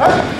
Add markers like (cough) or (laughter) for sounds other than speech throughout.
诶 (laughs)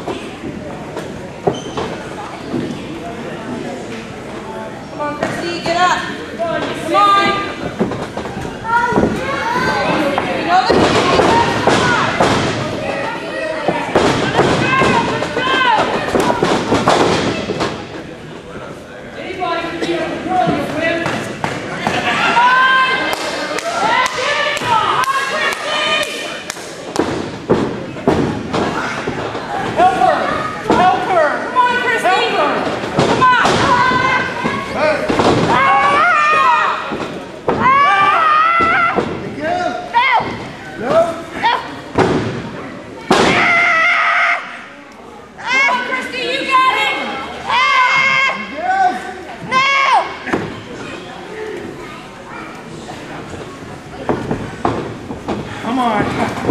Yes.